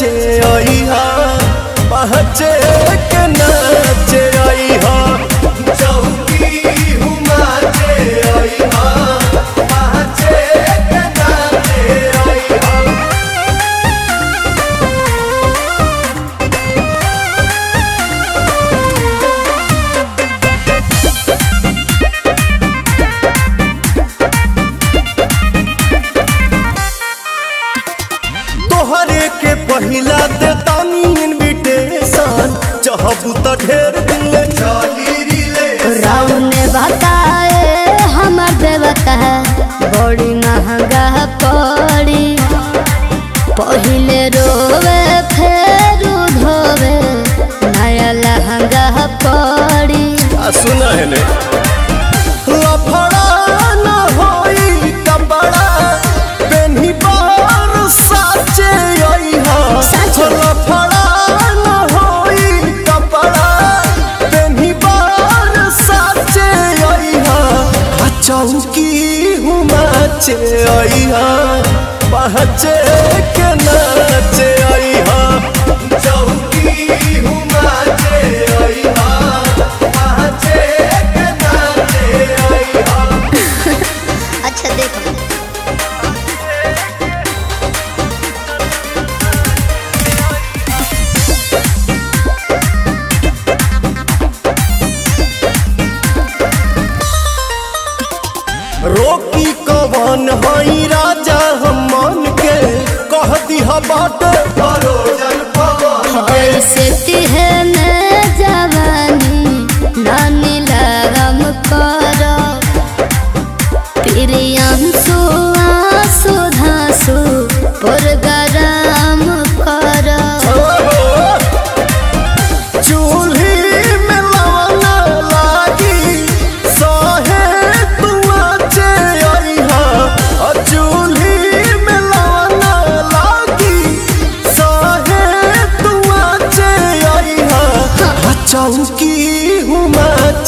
पहुँचे अहा पहुँचे के ना रोवे फेर धोवे नया लहंगा पड़ी। सुना है ने? लफड़ा न होई कपड़ा पेन्ही बार साचे आई हा। साचे? लफड़ा न होई कपड़ा पेन्ही बार साचे आई हा। चौकी हुमाचे आई हा। पहचे के नाचे रोकी कवन हई राजा हम मन के? कह दिहा बात ऐसे तिहने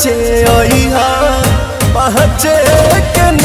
पहचे आई पहचे के न